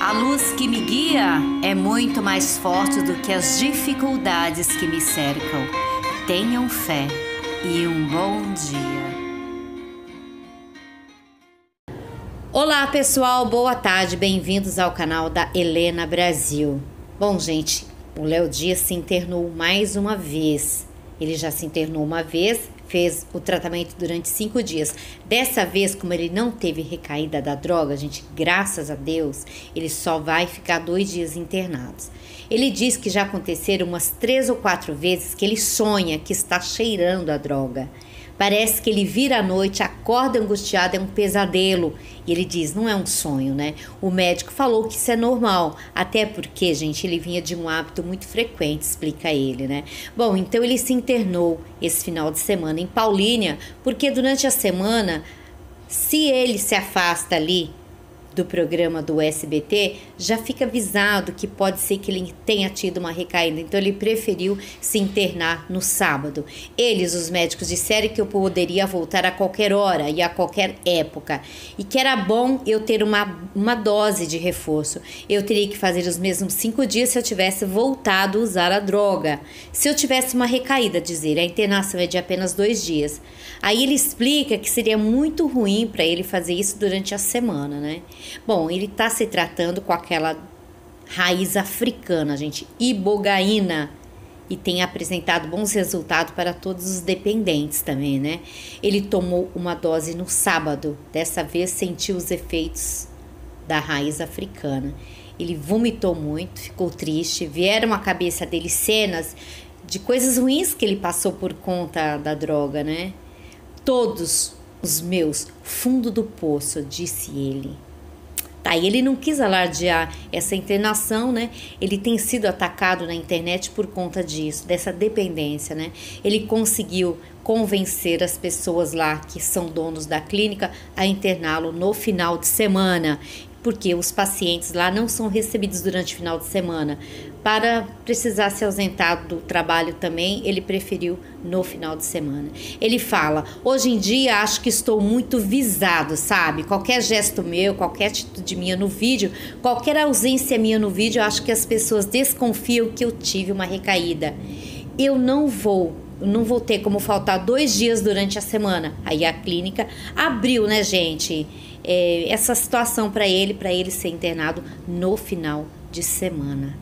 A luz que me guia é muito mais forte do que as dificuldades que me cercam. Tenham fé e um bom dia. Olá pessoal, boa tarde, bem-vindos ao canal da Helena Brasil. Bom, gente, o Léo Dias se internou mais uma vez. Ele já se internou uma vez, fez o tratamento durante cinco dias. Dessa vez, como ele não teve recaída da droga, gente, graças a Deus, ele só vai ficar dois dias internados. Ele diz que já aconteceram umas três ou quatro vezes que ele sonha que está cheirando a droga. Parece que ele vira à noite, acorda angustiado, é um pesadelo. E ele diz: não é um sonho, né? O médico falou que isso é normal. Até porque, gente, ele vinha de um hábito muito frequente, explica ele, né? Bom, então ele se internou esse final de semana em Paulínia, porque durante a semana, se ele se afasta ali do programa do SBT, já fica avisado que pode ser que ele tenha tido uma recaída. Então ele preferiu se internar no sábado. Eles, os médicos, disseram que eu poderia voltar a qualquer hora e a qualquer época. E que era bom eu ter uma, uma dose de reforço. Eu teria que fazer os mesmos cinco dias se eu tivesse voltado a usar a droga. Se eu tivesse uma recaída, dizer, a internação é de apenas dois dias. Aí ele explica que seria muito ruim para ele fazer isso durante a semana, né? Bom, ele está se tratando com aquela raiz africana, gente, ibogaína, e tem apresentado bons resultados para todos os dependentes também, né? Ele tomou uma dose no sábado, dessa vez sentiu os efeitos da raiz africana. Ele vomitou muito, ficou triste, vieram à cabeça dele cenas de coisas ruins que ele passou por conta da droga, né? Todos os meus fundo do poço, disse ele. Tá, e ele não quis alardear essa internação, né? Ele tem sido atacado na internet por conta disso, dessa dependência, né? Ele conseguiu convencer as pessoas lá que são donos da clínica a interná-lo no final de semana porque os pacientes lá não são recebidos durante o final de semana. Para precisar se ausentar do trabalho também, ele preferiu no final de semana. Ele fala: hoje em dia acho que estou muito visado, sabe? Qualquer gesto meu, qualquer atitude minha no vídeo, qualquer ausência minha no vídeo, acho que as pessoas desconfiam que eu tive uma recaída. Eu não vou não vou ter como faltar dois dias durante a semana. Aí a clínica abriu, né, gente? É, essa situação para ele, para ele ser internado no final de semana.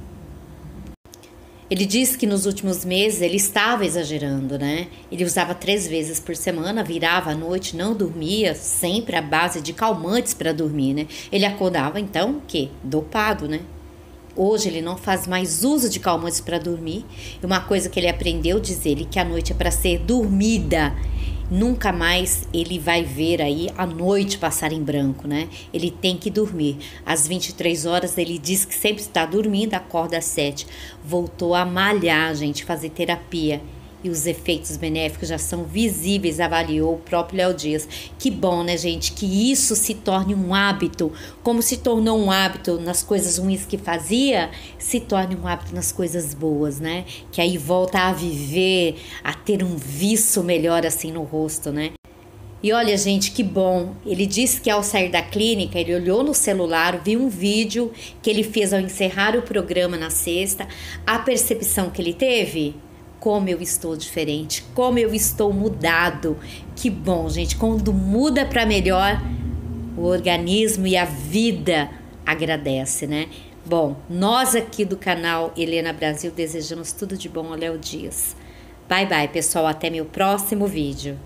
Ele diz que nos últimos meses ele estava exagerando, né? Ele usava três vezes por semana, virava à noite, não dormia, sempre à base de calmantes para dormir, né? Ele acordava então o quê? Dopado, né? Hoje ele não faz mais uso de calmantes para dormir. E uma coisa que ele aprendeu diz ele que a noite é para ser dormida nunca mais ele vai ver aí a noite passar em branco, né? Ele tem que dormir. Às 23 horas ele diz que sempre está dormindo, acorda às 7. Voltou a malhar, gente, fazer terapia e os efeitos benéficos já são visíveis, avaliou o próprio Léo Dias. Que bom, né, gente? Que isso se torne um hábito, como se tornou um hábito nas coisas ruins que fazia, se torne um hábito nas coisas boas, né? Que aí volta a viver, a ter um viço melhor assim no rosto, né? E olha, gente, que bom. Ele disse que ao sair da clínica, ele olhou no celular, viu um vídeo que ele fez ao encerrar o programa na sexta. A percepção que ele teve como eu estou diferente, como eu estou mudado. Que bom, gente, quando muda para melhor, o organismo e a vida agradece, né? Bom, nós aqui do canal Helena Brasil desejamos tudo de bom ao Léo Dias. Bye bye, pessoal, até meu próximo vídeo.